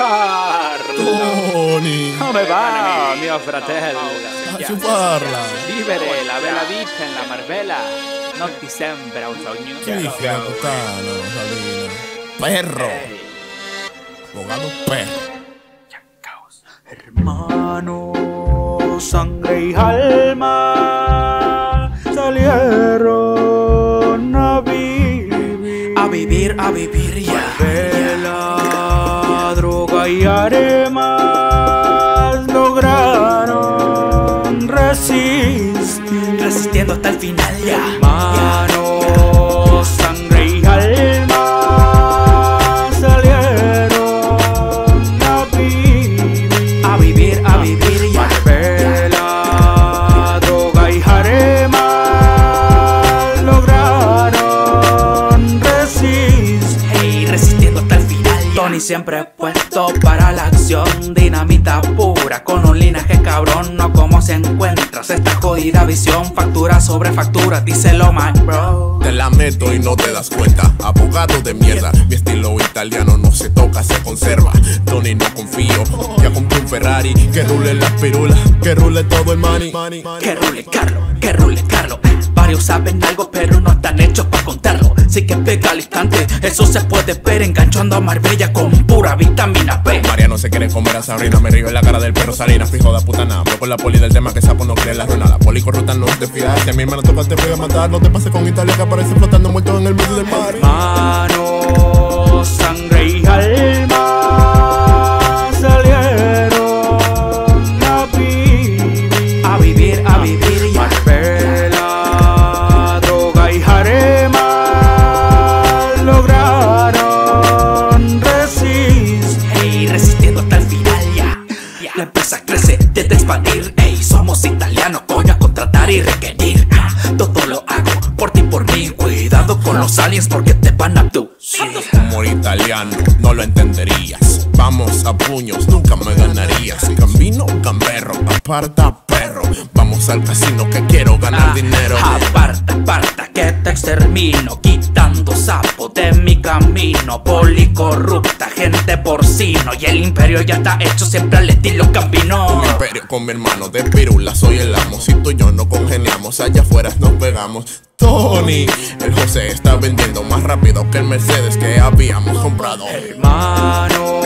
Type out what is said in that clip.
Carlo. Tony. Come va, mio fratello? A chuparla. Vivere la bella vita in la Marbella non ti sembra un sogno? Perro. Abogado perro. Hermano, sangre y alma salieron a vivir. A vivir, a vivir ya. Vela, y aremas lograron resistir. Resistiendo hasta el final ya. Siempre puesto para la acción. Dinamita pura con un linaje cabrón. No como se encuentras esta jodida visión. Factura sobre factura, díselo, my bro. Te la meto y no te das cuenta. Abogado de mierda. Mi estilo italiano no se toca, se conserva. Tony, no confío. Ya compré un Ferrari. Que rule las pirulas. Que rule todo el money. Que rule Carlo, que rule Carlo. Varios saben algo, pero no están hechos para contarlo. Sí que pega al instante, eso se puede ver enganchando a Marbella con pura vitamina P. Mariano se quiere comer a Sabrina, me río en la cara del perro Salina, fijo de puta nada. Con la poli del tema que sapo no cree la ruina. La poli corrupta no te fías, a mi hermano toca te voy a matar. No te pases con Italia que aparece flotando muerto en el medio del mar. Mano, sangre Ey, somos italianos, coño, a contratar y requerir. Ah, Todo lo hago por ti, por mí. Cuidado con los aliens porque te van a abducir. Humor italiano, no lo entenderías. Vamos a puños, nunca me ganarías. Camino, gamberro, aparta, perro. Vamos al casino que quiero ganar Ah, dinero. Aparta, aparta, que te extermino. Sapo de mi camino. Policorrupta, gente porcino. Y el imperio ya está hecho siempre al estilo cambino. Mi imperio con mi hermano de pirula, soy el amo. Si tú y yo no congeniamos, allá afuera nos pegamos. Tony, el José está vendiendo más rápido que el Mercedes que habíamos comprado. Hermano,